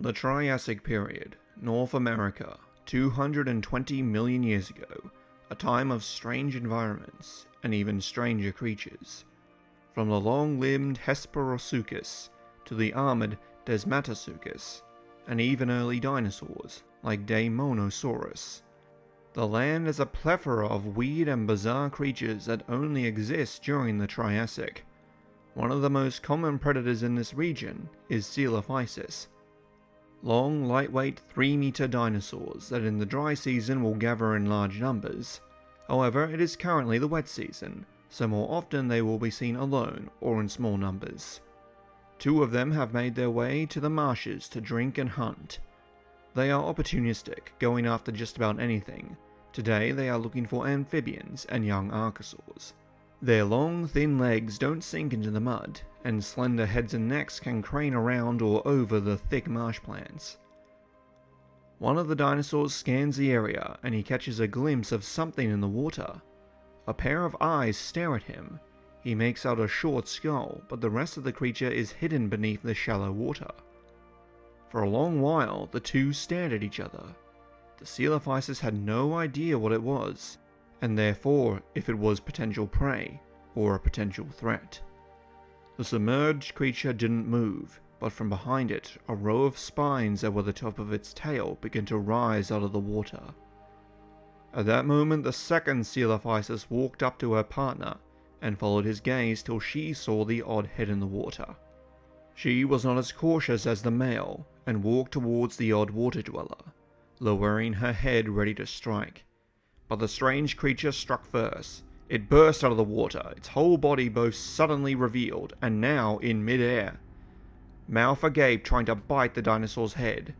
The Triassic period, North America, 220 million years ago, a time of strange environments and even stranger creatures. From the long-limbed Hesperosuchus to the armored Desmatosuchus, and even early dinosaurs like Daemonosaurus. The land is a plethora of weird and bizarre creatures that only exist during the Triassic. One of the most common predators in this region is Coelophysis, long, lightweight, 3 meter dinosaurs that in the dry season will gather in large numbers. However, it is currently the wet season, so more often they will be seen alone or in small numbers. Two of them have made their way to the marshes to drink and hunt. They are opportunistic, going after just about anything. Today they are looking for amphibians and young archosaurs. Their long, thin legs don't sink into the mud, and slender heads and necks can crane around or over the thick marsh plants. One of the dinosaurs scans the area and he catches a glimpse of something in the water. A pair of eyes stare at him. He makes out a short skull, but the rest of the creature is hidden beneath the shallow water. For a long while, the two stared at each other. The Coelophysis had no idea what it was, and therefore if it was potential prey or a potential threat. The submerged creature didn't move, but from behind it, a row of spines over the top of its tail began to rise out of the water. At that moment, the second Coelophysis walked up to her partner and followed his gaze till she saw the odd head in the water. She was not as cautious as the male and walked towards the odd water dweller, lowering her head ready to strike. But the strange creature struck first, it burst out of the water, its whole body both suddenly revealed and now in midair. Mouth agape trying to bite the dinosaur's head.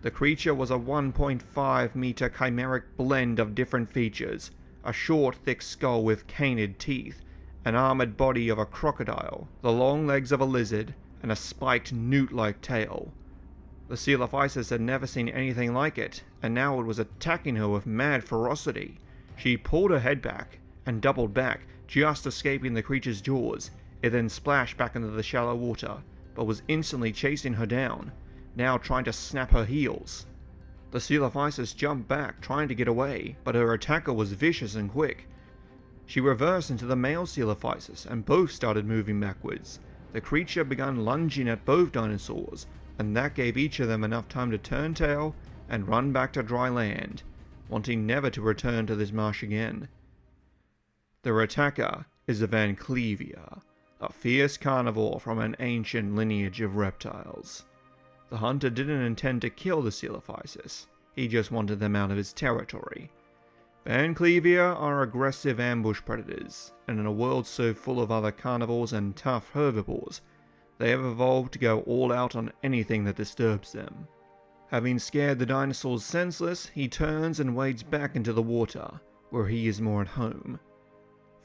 The creature was a 1.5 meter chimeric blend of different features, a short thick skull with canid teeth, an armored body of a crocodile, the long legs of a lizard, and a spiked newt-like tail. The Coelophysis had never seen anything like it, and now it was attacking her with mad ferocity. She pulled her head back, and doubled back, just escaping the creature's jaws. It then splashed back into the shallow water, but was instantly chasing her down, now trying to snap her heels. The Coelophysis jumped back, trying to get away, but her attacker was vicious and quick. She reversed into the male Coelophysis, and both started moving backwards. The creature began lunging at both dinosaurs, and that gave each of them enough time to turn tail and run back to dry land, wanting never to return to this marsh again. Their attacker is a Vancleavea, a fierce carnivore from an ancient lineage of reptiles. The hunter didn't intend to kill the Coelophysis, he just wanted them out of his territory. Vancleavea are aggressive ambush predators, and in a world so full of other carnivores and tough herbivores, they have evolved to go all out on anything that disturbs them. Having scared the dinosaurs senseless, he turns and wades back into the water, where he is more at home.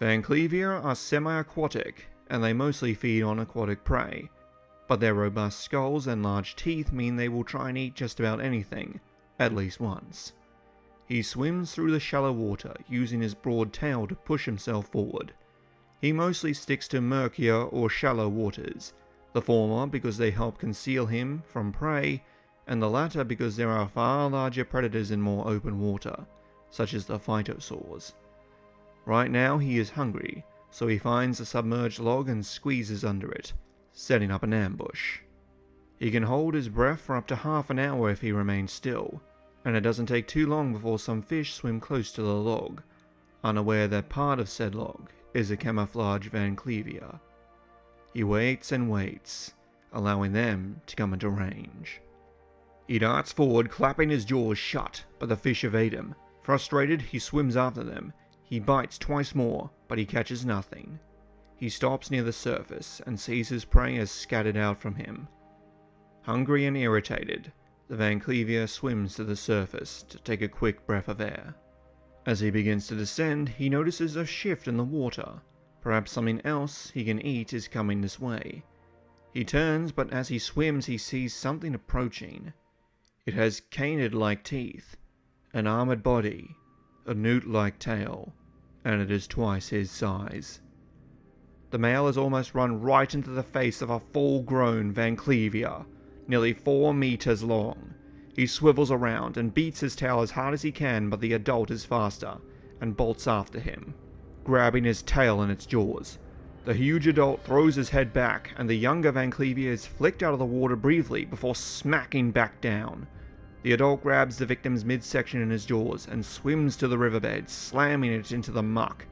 Vancleavea are semi-aquatic, and they mostly feed on aquatic prey, but their robust skulls and large teeth mean they will try and eat just about anything, at least once. He swims through the shallow water, using his broad tail to push himself forward. He mostly sticks to murkier or shallow waters, the former because they help conceal him from prey, and the latter because there are far larger predators in more open water, such as the phytosaurs. Right now he is hungry, so he finds a submerged log and squeezes under it, setting up an ambush. He can hold his breath for up to half an hour if he remains still, and it doesn't take too long before some fish swim close to the log, unaware that part of said log is a camouflage Vancleavea. He waits and waits, allowing them to come into range. He darts forward, clapping his jaws shut, but the fish evade him. Frustrated, he swims after them, he bites twice more, but he catches nothing. He stops near the surface and sees his prey as scattered out from him. Hungry and irritated, the Vancleavea swims to the surface to take a quick breath of air. As he begins to descend, he notices a shift in the water. Perhaps something else he can eat is coming this way. He turns, but as he swims, he sees something approaching. It has canid-like teeth, an armored body, a newt-like tail, and it is twice his size. The male has almost run right into the face of a full-grown Vancleavea, nearly 4 meters long. He swivels around and beats his tail as hard as he can, but the adult is faster and bolts after him, grabbing his tail in its jaws. The huge adult throws his head back, and the younger Vancleavea is flicked out of the water briefly before smacking back down. The adult grabs the victim's midsection in his jaws and swims to the riverbed, slamming it into the muck.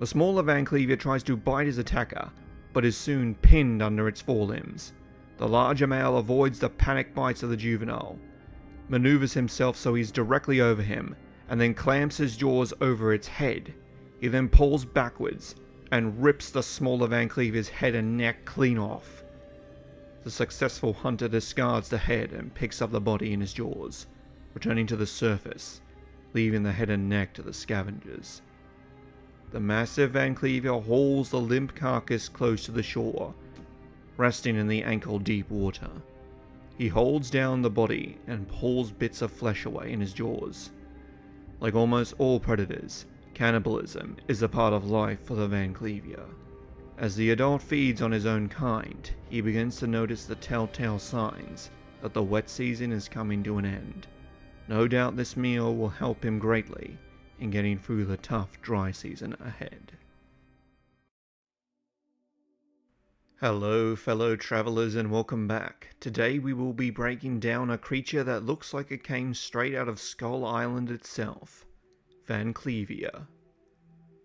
The smaller Vancleavea tries to bite his attacker, but is soon pinned under its forelimbs. The larger male avoids the panic bites of the juvenile, maneuvers himself so he's directly over him, and then clamps his jaws over its head. He then pulls backwards and rips the smaller Vancleavea's head and neck clean off. The successful hunter discards the head and picks up the body in his jaws, returning to the surface, leaving the head and neck to the scavengers. The massive Vancleavea hauls the limp carcass close to the shore, resting in the ankle deep water. He holds down the body and pulls bits of flesh away in his jaws. Like almost all predators, cannibalism is a part of life for the Vancleavea. As the adult feeds on his own kind, he begins to notice the telltale signs that the wet season is coming to an end. No doubt this meal will help him greatly in getting through the tough dry season ahead. Hello fellow travellers and welcome back. Today we will be breaking down a creature that looks like it came straight out of Skull Island itself,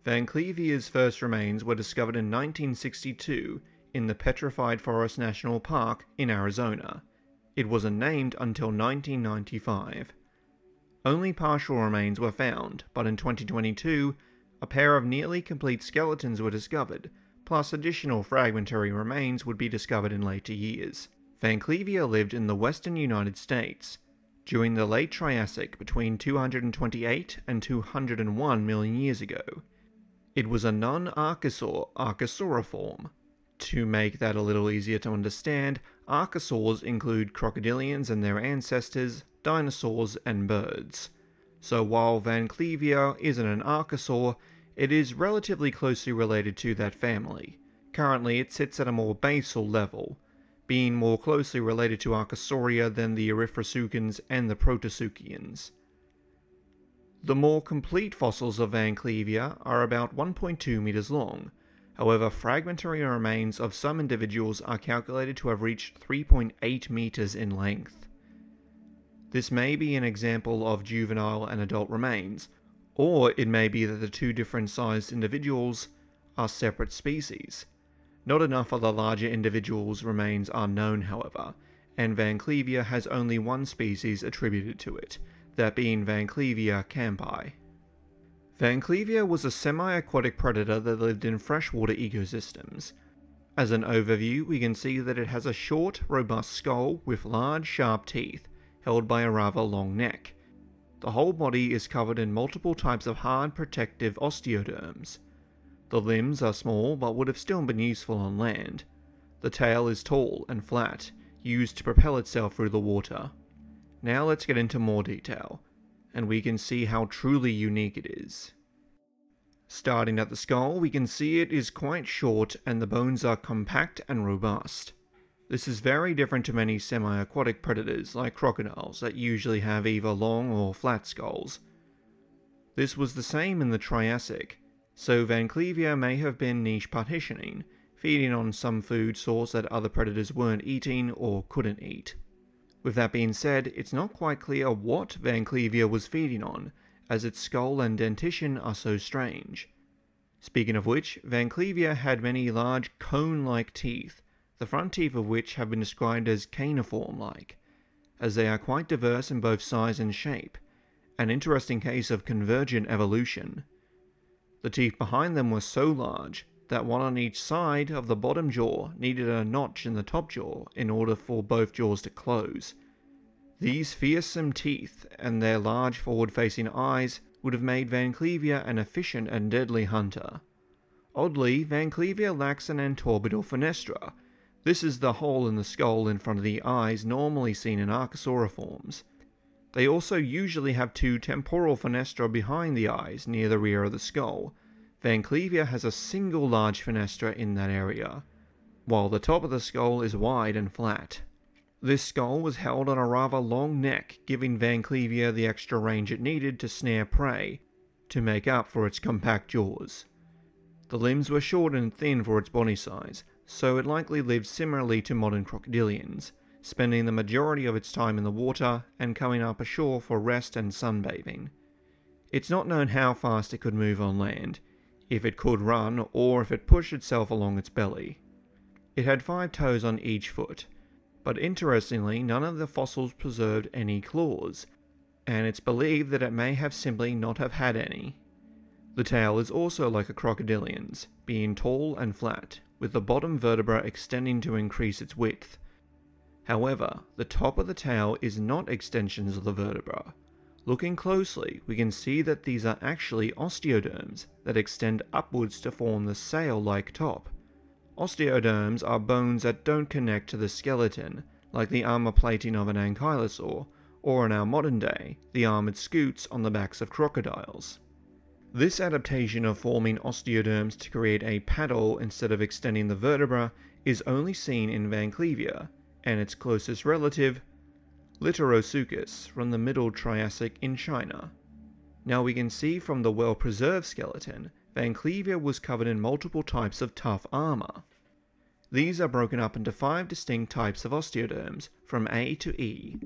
Vancleavea's first remains were discovered in 1962 in the Petrified Forest National Park in Arizona. It wasn't named until 1995. Only partial remains were found, but in 2022, a pair of nearly complete skeletons were discovered plus additional fragmentary remains would be discovered in later years. Vancleavea lived in the western United States during the late Triassic between 228 and 201 million years ago. It was a non-archosaur archosauriform. To make that a little easier to understand, archosaurs include crocodilians and their ancestors, dinosaurs, and birds. So while Vancleavea isn't an archosaur, it is relatively closely related to that family. Currently, it sits at a more basal level, being more closely related to Archosauria than the Erythrosuchans and the Proterosuchians. The more complete fossils of Vancleavea are about 1.2 meters long. However, fragmentary remains of some individuals are calculated to have reached 3.8 meters in length. This may be an example of juvenile and adult remains, or it may be that the two different sized individuals are separate species. Not enough of the larger individuals' remains are known, however, and Vancleavea has only one species attributed to it, that being Vancleavea campi. Vancleavea was a semi-aquatic predator that lived in freshwater ecosystems. As an overview, we can see that it has a short, robust skull with large, sharp teeth, held by a rather long neck. The whole body is covered in multiple types of hard protective osteoderms. The limbs are small but would have still been useful on land. The tail is tall and flat, used to propel itself through the water. Now let's get into more detail, and we can see how truly unique it is. Starting at the skull, we can see it is quite short and the bones are compact and robust. This is very different to many semi-aquatic predators like crocodiles that usually have either long or flat skulls. This was the same in the Triassic, so Vancleavea may have been niche partitioning, feeding on some food source that other predators weren't eating or couldn't eat. With that being said, it's not quite clear what Vancleavea was feeding on, as its skull and dentition are so strange. Speaking of which, Vancleavea had many large cone-like teeth, the front teeth of which have been described as caniform-like, as they are quite diverse in both size and shape, an interesting case of convergent evolution. The teeth behind them were so large that one on each side of the bottom jaw needed a notch in the top jaw in order for both jaws to close. These fearsome teeth and their large forward-facing eyes would have made Vancleavea an efficient and deadly hunter. Oddly, Vancleavea lacks an antorbital fenestra, this is the hole in the skull in front of the eyes normally seen in archosauriforms. They also usually have two temporal fenestra behind the eyes near the rear of the skull. Vancleavea has a single large fenestra in that area, while the top of the skull is wide and flat. This skull was held on a rather long neck, giving Vancleavea the extra range it needed to snare prey, to make up for its compact jaws. The limbs were short and thin for its body size, so it likely lived similarly to modern crocodilians, spending the majority of its time in the water and coming up ashore for rest and sunbathing. It's not known how fast it could move on land, if it could run, or if it pushed itself along its belly. It had five toes on each foot, but interestingly, none of the fossils preserved any claws, and it's believed that it may have simply not have had any. The tail is also like a crocodilian's, being tall and flat, with the bottom vertebra extending to increase its width. However, the top of the tail is not extensions of the vertebra, Looking closely, we can see that these are actually osteoderms that extend upwards to form the sail-like top. Osteoderms are bones that don't connect to the skeleton, like the armor plating of an ankylosaur, or in our modern day, the armored scutes on the backs of crocodiles. This adaptation of forming osteoderms to create a paddle instead of extending the vertebra is only seen in Vancleavea, and its closest relative, Litorosuchus from the Middle Triassic in China. Now we can see from the well-preserved skeleton, Vancleavea was covered in multiple types of tough armor. These are broken up into five distinct types of osteoderms, from A to E.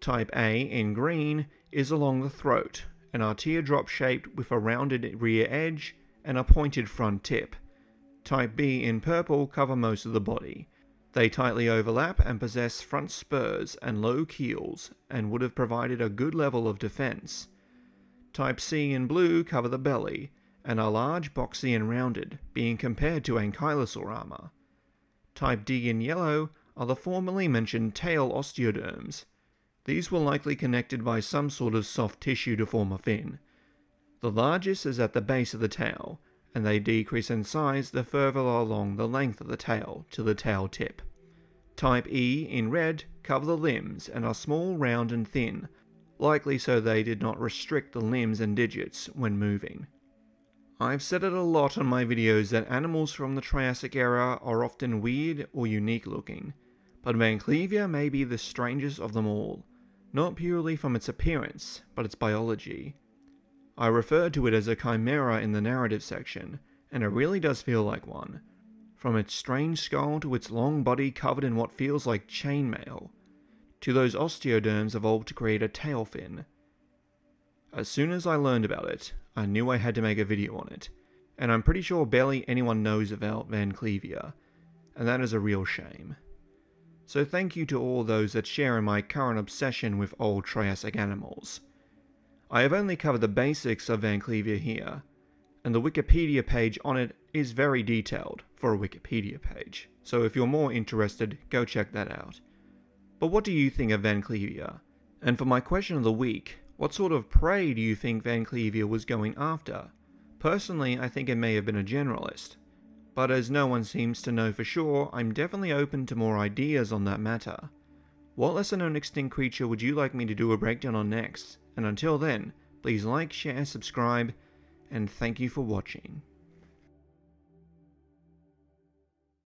Type A, in green, is along the throat, and are teardrop shaped with a rounded rear edge and a pointed front tip. Type B, in purple, cover most of the body, they tightly overlap and possess front spurs and low keels and would have provided a good level of defense. Type C in blue cover the belly and are large, boxy and rounded, being compared to ankylosaur armor. Type D in yellow are the formerly mentioned tail osteoderms. These were likely connected by some sort of soft tissue to form a fin. The largest is at the base of the tail, and they decrease in size the further along the length of the tail to the tail tip. Type E in red cover the limbs and are small, round and thin, likely so they did not restrict the limbs and digits when moving. I've said it a lot on my videos that animals from the Triassic era are often weird or unique looking, but Vancleavea may be the strangest of them all, not purely from its appearance, but its biology. I referred to it as a chimera in the narrative section, and it really does feel like one. From its strange skull to its long body covered in what feels like chainmail, to those osteoderms evolved to create a tail fin. As soon as I learned about it, I knew I had to make a video on it, and I'm pretty sure barely anyone knows about Vancleavea, and that is a real shame. So thank you to all those that share in my current obsession with old Triassic animals. I have only covered the basics of Vancleavea here, and the Wikipedia page on it is very detailed for a Wikipedia page, so if you're more interested, go check that out. But what do you think of Vancleavea? And for my question of the week, what sort of prey do you think Vancleavea was going after? Personally, I think it may have been a generalist. But as no one seems to know for sure, I'm definitely open to more ideas on that matter. What lesser known extinct creature would you like me to do a breakdown on next? And until then, please like, share, subscribe, and thank you for watching.